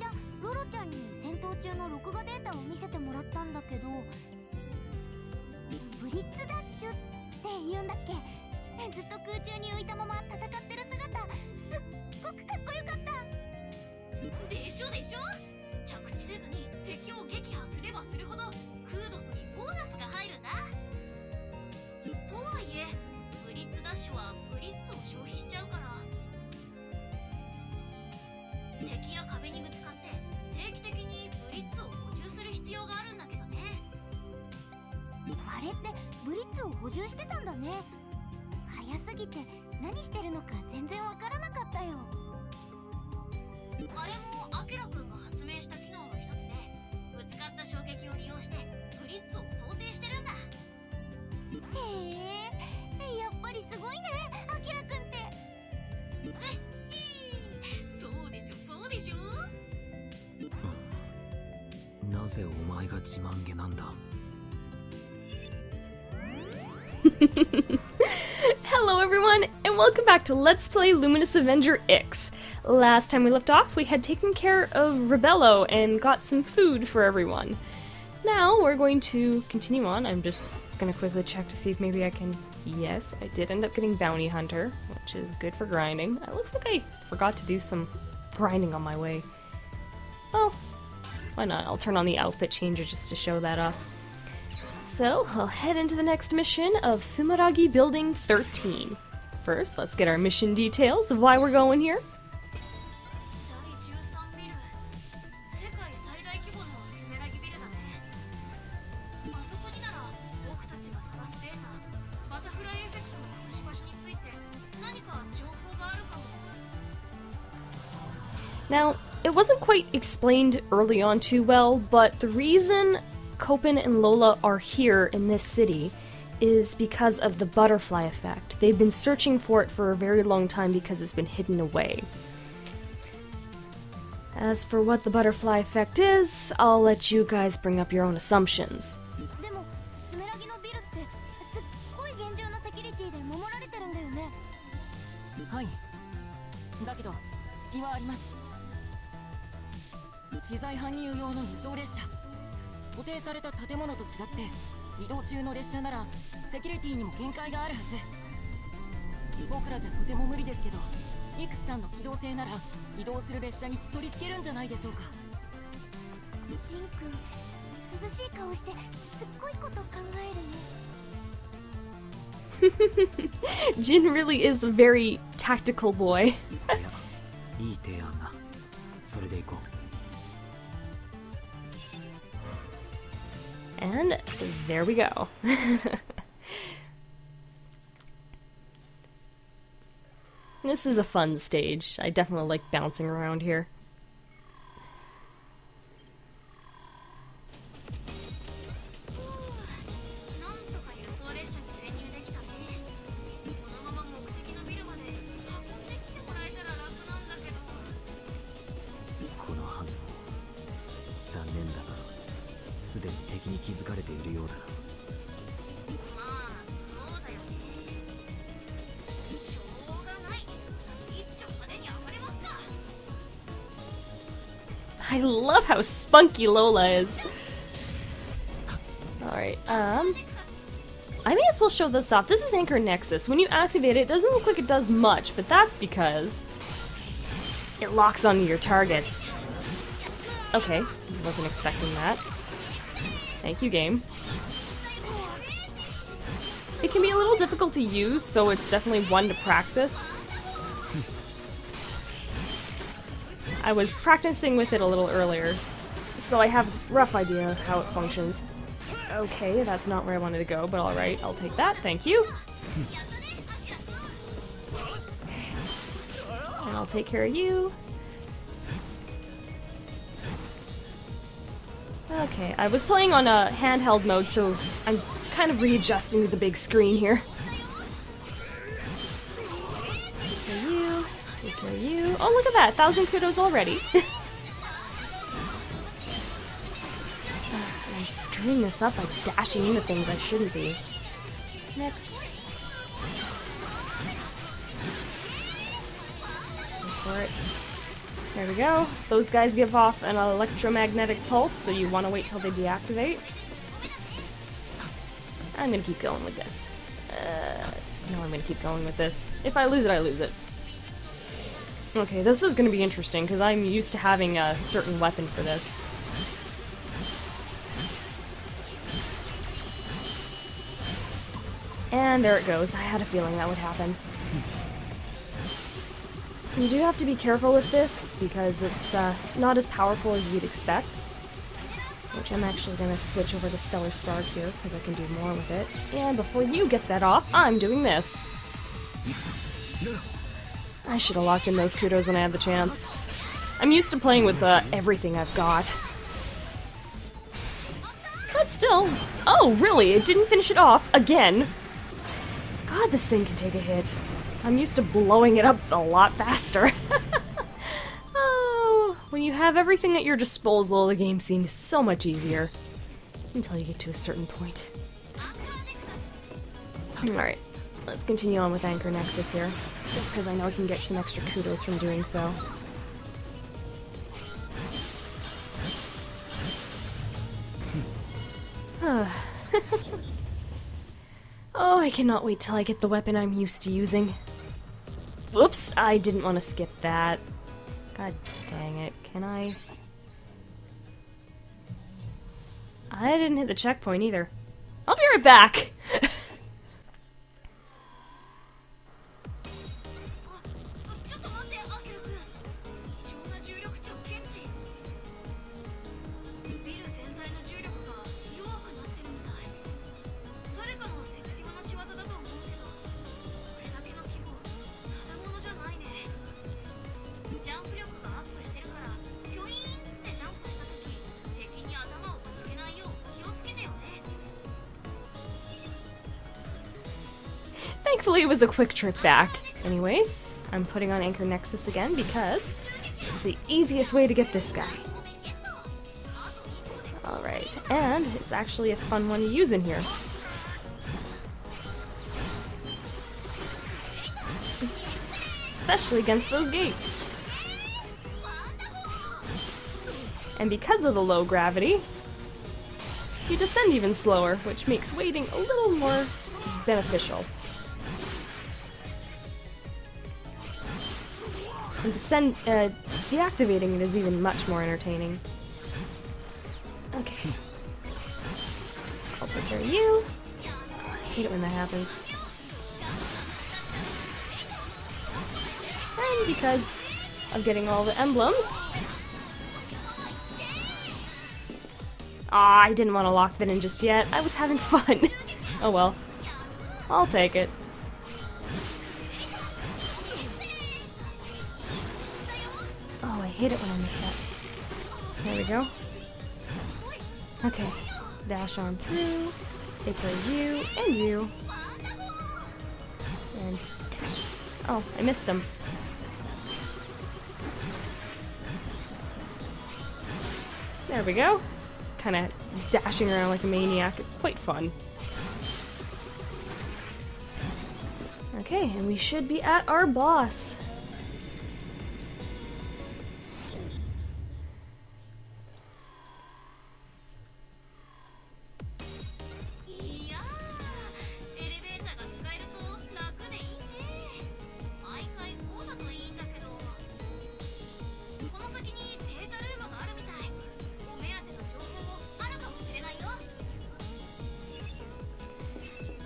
間ロロちゃんに戦闘中の録画データを見せてもらったんだけどブリッツダッシュって言うんだっけ？ずっと空中に浮いたまま戦ってる姿すっごくかっこよかった。でしょでしょ？着地せずに敵を撃破すればするほどクードスにボーナスが入るんだ。とはいえブリッツダッシュはブリッツを消費しちゃうから。敵や壁にぶつリッツを補充する必要があるんだけどね。あれってブリッツを補充してたんだね。早すぎて何してるのか全然わからなかったよ。あれもアキラくんが発明した機能の一つでぶつかった衝撃を利用してブリッツを想定してるんだ。へえやっぱりすごいねぜお前が自慢げなんだ Hello, everyone, and welcome back to Let's Play Luminous Avenger X. Last time we left off, we had taken care of Rebello and got some food for everyone. Now we're going to continue on. I'm just gonna quickly check to see if maybe I can. Yes, I did end up getting Bounty Hunter, which is good for grinding. It looks like I forgot to do some grinding on my way. Well, why not? I'll turn on the outfit changer just to show that off. So, I'll head into the next mission of Sumaragi Building 13. First, let's get our mission details of why we're going here. Now, it wasn't quite explained early on too well, but the reason Copen and Lola are here in this city is because of the butterfly effect. They've been searching for it for a very long time because it's been hidden away. As for what the butterfly effect is, I'll let you guys bring up your own assumptions. 資材搬入用の輸送列車。固定された建物と違って移動中の列車ならセキュリティにも限界があるはず。僕らじゃとても無理ですけどイクスさんの機動性なら移動する列車に取り付けるんじゃないでしょうか。ジンくん涼しい顔してすっごいこと考えるね。Jin really is a very tactical boy. い やいい提案だ。それで行こ And there we go. this is a fun stage. I definitely like bouncing around here. すでに敵に気づかれているようだまあそうだよねしょうがない一丁派手に暴れますか I love how spunky Lola is. Alright, um. I may as well show this off. This is Anchor Nexus. When you activate it, it doesn't look like it does much, but that's because it locks onto your targets. Okay, wasn't expecting that. Thank you, game. It can be a little difficult to use, so it's definitely one to practice. I was practicing with it a little earlier, so I have a rough idea of how it functions. Okay, that's not where I wanted to go, but alright, I'll take that, thank you. And I'll take care of you. Okay, I was playing on a handheld mode, so I'm kind of readjusting to the big screen here. Take care of you. Take care of you. Oh, look at that! Thousand kudos already. I'm screwing this up by dashing into things I shouldn't be. Next. Go for it. There we go. Those guys give off an electromagnetic pulse, so you want to wait till they deactivate. I'm gonna keep going with this. Uh, no, I'm gonna keep going with this. If I lose it, I lose it. Okay, this is gonna be interesting, because I'm used to having a certain weapon for this. And there it goes. I had a feeling that would happen. You do have to be careful with this because it's uh, not as powerful as you'd expect. Which I'm actually going to switch over to Stellar Spark here because I can do more with it. And before you get that off, I'm doing this. I should have locked in those kudos when I had the chance. I'm used to playing with uh, everything I've got. But still. Oh, really? It didn't finish it off again. God, this thing can take a hit. I'm used to blowing it up a lot faster. oh, when you have everything at your disposal, the game seems so much easier. Until you get to a certain point. Alright, let's continue on with Anchor Nexus here. Just because I know I can get some extra kudos from doing so. oh, I cannot wait till I get the weapon I'm used to using. Whoops, I didn't want to skip that. God dang it, can I? I didn't hit the checkpoint either. I'll be right back! Thankfully, it was a quick trip back. Anyways, I'm putting on Anchor Nexus again because it's the easiest way to get this guy. Alright, and it's actually a fun one to use in here. Especially against those gates. And because of the low gravity, you descend even slower, which makes waiting a little more beneficial. And descend, uh, deactivating it is even much more entertaining. Okay. I'll prepare you. I hate it when that happens. And because of getting all the emblems. Ah, I didn't want to lock that in just yet. I was having fun. oh well. I'll take it. Hate it when I miss that. There we go. Okay. Dash on through. Take care you and you. And dash. Oh, I missed him. There we go. Kind of dashing around like a maniac. It's quite fun. Okay, and we should be at our boss. "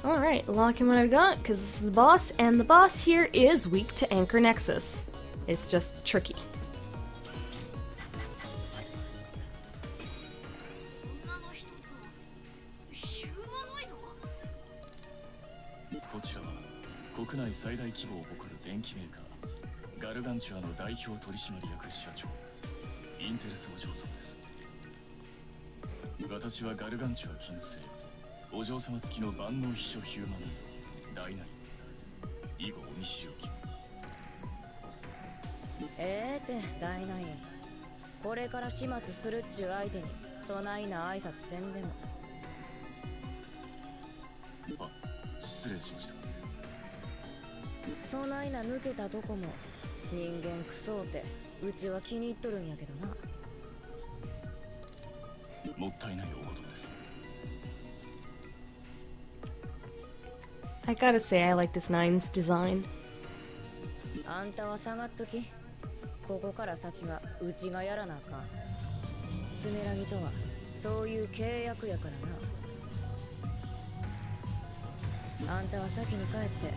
Alright, locking what I've got, because this is the boss, and the boss here is weak to Anchor Nexus. It's just tricky. 女の人とヒューマノイドこちらは国内最大規模を誇る電機メーカーガルガンチュアの代表取締役社長インテルスお嬢様です私はガルガンチュア金星 お嬢様付きの万能秘書ヒューマノイドダイナイン。以後鬼仕置き。ええって大ナイン。これから始末するっちゅう相手にそないな挨拶せんでも。あ失礼しました。そないな抜けたとこも人間クソうてうちは気に入っとるんやけどな。もったいないお言葉です I gotta say, I like this Nine's design. あんたは下がっときここから先はうちがやらなあかん。スメラギとはそういう契約やからな。あんたは先に帰って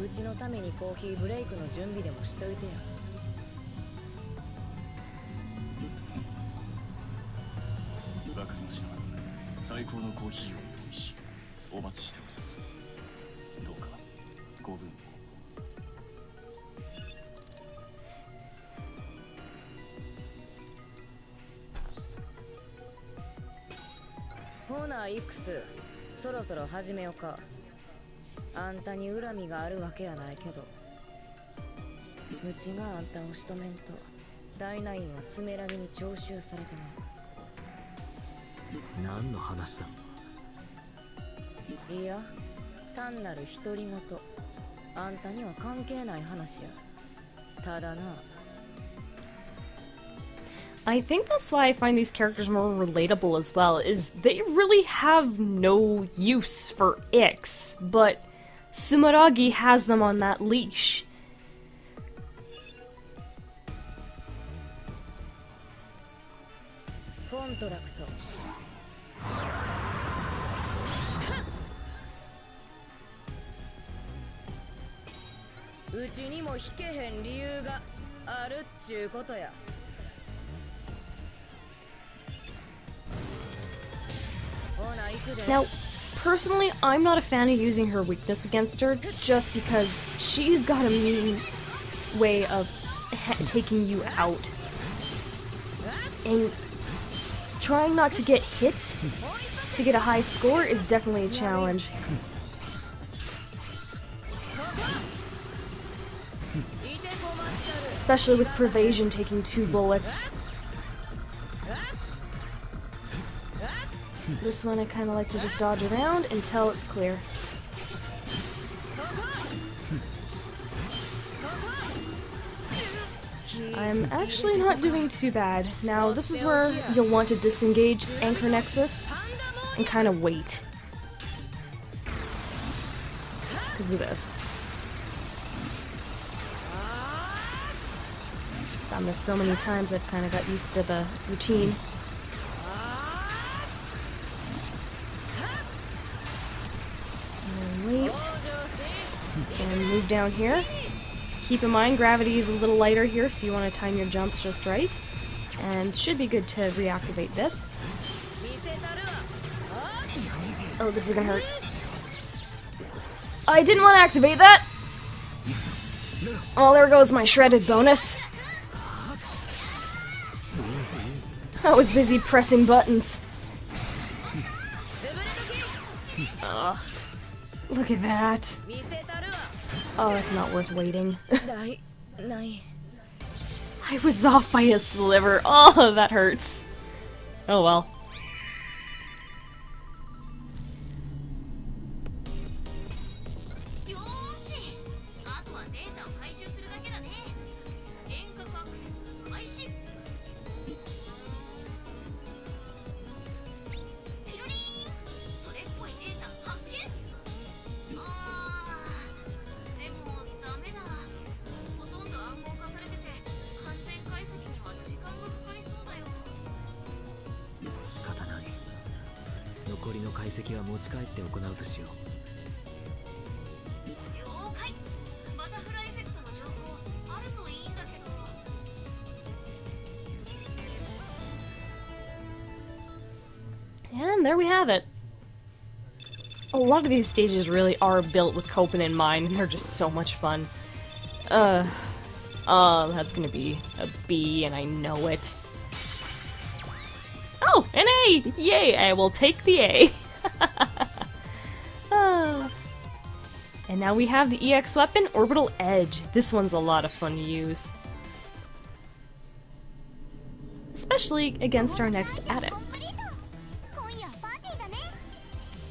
うちのためにコーヒーブレイクの準備でもしといてやわかりました。最高のコーヒーを用意しお待ちしておりますどうかご分をほなイクス。そろそろ始めようか。あんたに恨みがあるわけやないけど。うちがあんたをしとめんとダイナインはスメラギに徴収されてま何の話だ？ういや単なる独り言あんたには関係ない話やただな I think that's why I find these characters more relatable as well, is they really have no use for Ix, but Sumeragi has them on that leash. うちにも引けへん理由があるっちゅうことやほな行くで Now, personally, I'm not a fan of using her weakness against her just because she's got a mean way of ha- taking you out. And trying not to get hit to get a high score is definitely a challenge. Especially with Pervasion taking two bullets. This one I kind of like to just dodge around until it's clear. I'm actually not doing too bad. Now, this is where you'll want to disengage Anchor Nexus and kind of wait. Because of this. done this so many times I've kind of got used to the routine. And wait. And move down here. Keep in mind, gravity is a little lighter here, so you want to time your jumps just right. And should be good to reactivate this. Oh, this is gonna hurt. I didn't want to activate that! Well, there goes my shredded bonus. I was busy pressing buttons. Ugh. Look at that. Oh, it's not worth waiting. I was off by a sliver. Oh, that hurts. Oh well. 持ち帰って行うとしよう了解バタフライエフェクトの情報あるといいんだけど And there we have it. A lot of these stages really are built with Copen in mind, and they're just so much fun. Uh, uh, that's gonna be a B, and I know it. Oh, an A! Yay, I will take the A. And now we have the EX weapon, Orbital Edge. This one's a lot of fun to use. Especially against our next addict.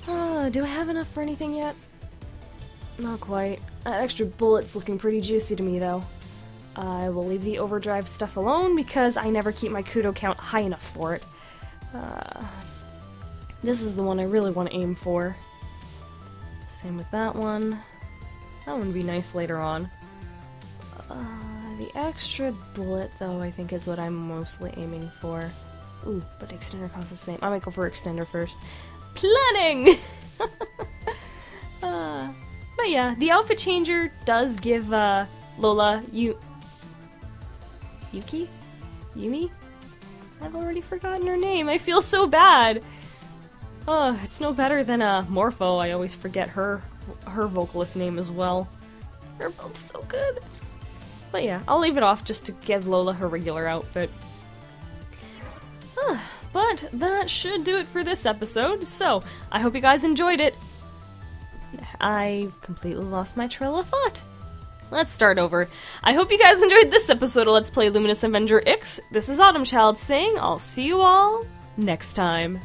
Ah, do I have enough for anything yet? Not quite. That extra bullet's looking pretty juicy to me, though. I will leave the overdrive stuff alone because I never keep my kudo count high enough for it. Uh, this is the one I really want to aim for. Same with that one. That would be nice later on. Uh, the extra bullet, though, I think is what I'm mostly aiming for. Ooh, but extender costs the same. I might go for extender first. Planning! uh, but yeah, the outfit changer does give uh, Lola you Yuki? Yumi? I've already forgotten her name. I feel so bad. Oh, it's no better than uh, Morpho. I always forget her her vocalist name as well. They're both so good. But yeah, I'll leave it off just to give Lola her regular outfit. Ah, but that should do it for this episode, so I hope you guys enjoyed it. I completely lost my trail of thought. Let's start over. I hope you guys enjoyed this episode of Let's Play Luminous Avenger X. This is Autumchild saying I'll see you all next time.